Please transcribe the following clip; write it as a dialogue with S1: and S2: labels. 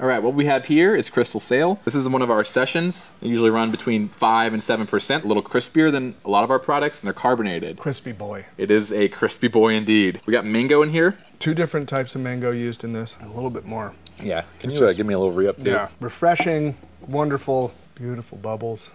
S1: All right, what we have here is Crystal Sail. This is one of our sessions. They usually run between 5 and 7%, a little crispier than a lot of our products, and they're carbonated.
S2: Crispy boy.
S1: It is a crispy boy indeed. We got mango in here.
S2: Two different types of mango used in this, a little bit more.
S1: Yeah. Can
S2: It's
S1: you uh, give me a little re-up?
S2: Yeah. Refreshing, wonderful, beautiful bubbles.